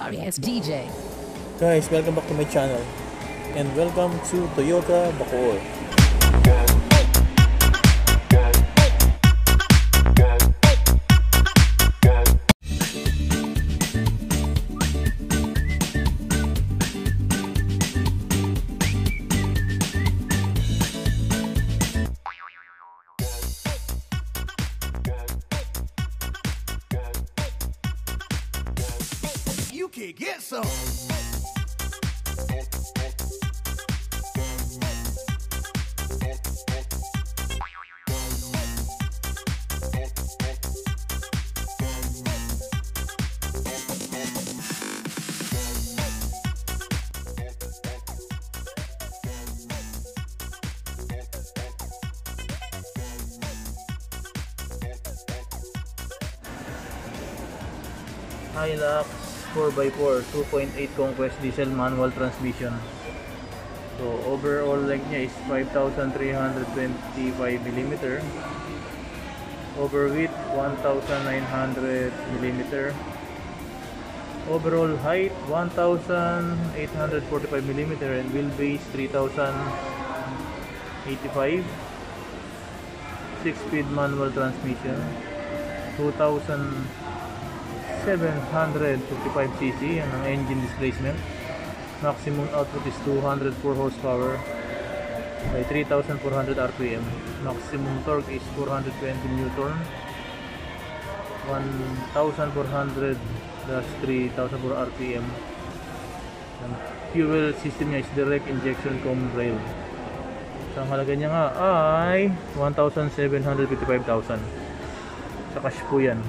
SRS DJ. Guys, welcome back to my channel and welcome to Toyota Bacoor. Can get some. 4x4 2.8 Conquest diesel manual transmission. So overall length niya is 5,325 mm. Over width 1,900 mm. Overall height 1,845 mm and wheelbase 3,085. 6-speed manual transmission. 2,000 755cc yan ang engine displacement. Maximum output is 204 horsepower by 3400 rpm maximum torque is 420 newton. 1400 plus 3004 rpm ang fuel system niya is direct injection com rail so ang halaga niya nga ay 1,755,000 sa cash po yan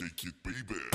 shake it, baby.